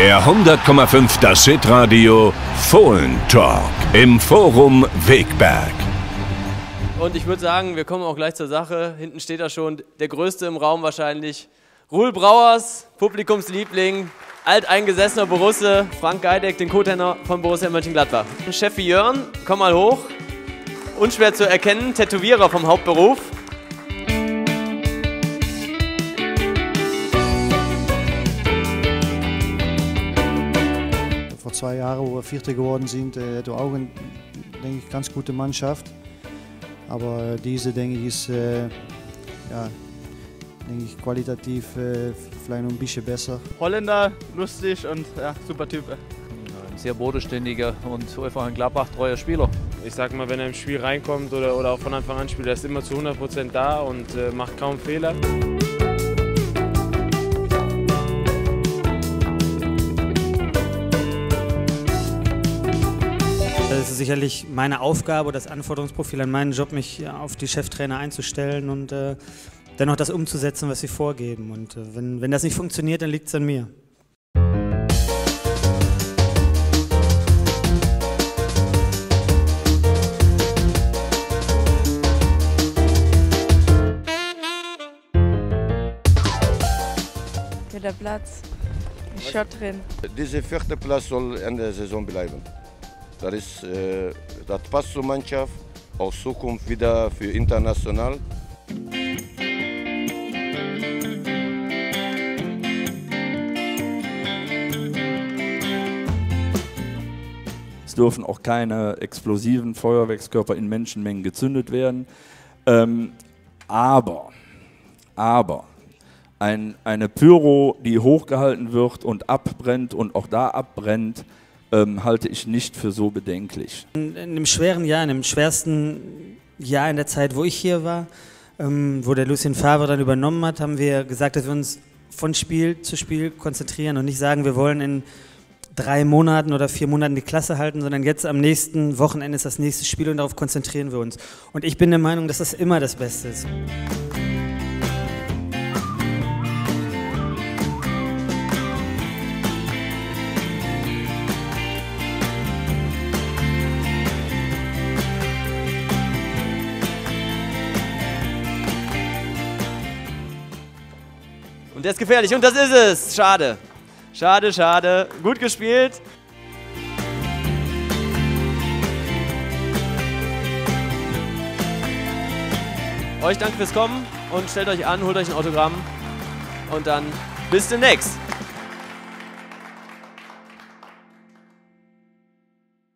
Der 100,5 Das Radio Fohlen Talk im Forum Wegberg. Und ich würde sagen, wir kommen auch gleich zur Sache. Hinten steht er schon, der größte im Raum wahrscheinlich. Ruhl Brauers, Publikumsliebling, alteingesessener Borusse, Frank Geideck, den Co-Trainer von Borussia Mönchengladbach. Chef Jörn, komm mal hoch. Unschwer zu erkennen, Tätowierer vom Hauptberuf. Zwei Jahren, wo wir Vierter geworden sind, äh, wir auch eine, denke ich, ganz gute Mannschaft. Aber diese, denke ich, ist äh, ja, denke ich, qualitativ äh, vielleicht noch ein bisschen besser. Holländer, lustig und ja, super Typ. Ein sehr bodenständiger und einfach ein Gladbach-treuer Spieler. Ich sag mal, wenn er im Spiel reinkommt oder, oder auch von Anfang an spielt, er ist immer zu 100% da und äh, macht kaum Fehler. Es ist sicherlich meine Aufgabe, das Anforderungsprofil an meinen Job, mich auf die Cheftrainer einzustellen und äh, dennoch das umzusetzen, was sie vorgeben. Und äh, wenn, wenn das nicht funktioniert, dann liegt es an mir. Der Platz. Shot drin. Diese vierte Platz soll in der Saison bleiben. Das, ist, äh, das passt zur Mannschaft, auch Zukunft wieder für international. Es dürfen auch keine explosiven Feuerwerkskörper in Menschenmengen gezündet werden. Ähm, aber, aber, ein, eine Pyro, die hochgehalten wird und abbrennt und auch da abbrennt, ähm, halte ich nicht für so bedenklich. In, in einem schweren Jahr, in dem schwersten Jahr in der Zeit, wo ich hier war, ähm, wo der Lucien Favre dann übernommen hat, haben wir gesagt, dass wir uns von Spiel zu Spiel konzentrieren und nicht sagen, wir wollen in drei Monaten oder vier Monaten die Klasse halten, sondern jetzt am nächsten Wochenende ist das nächste Spiel und darauf konzentrieren wir uns. Und ich bin der Meinung, dass das immer das Beste ist. Und der ist gefährlich. Und das ist es. Schade. Schade, schade. Gut gespielt. Euch danke fürs Kommen und stellt euch an, holt euch ein Autogramm und dann bis demnächst.